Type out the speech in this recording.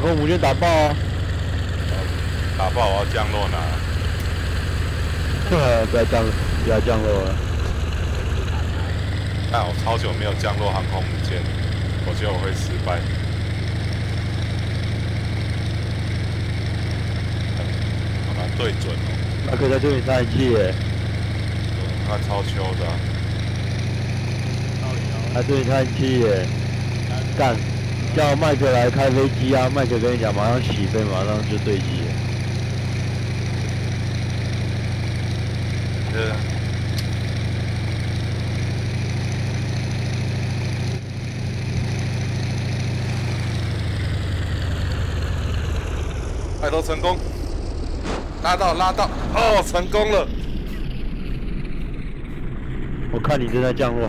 空母舰打爆啊！打爆我要降落哪？不要降，不要降落了。但我超久没有降落航空母舰，我觉得我会失败。好难对准哦。那可以在对面探气耶，他超秋的啊、他对面探气耶，干，叫麦克来开飞机啊！麦克跟你讲，马上起飞，马上就对机了。这爱都成功，拉到拉到，哦，成功了。我看你正在降落，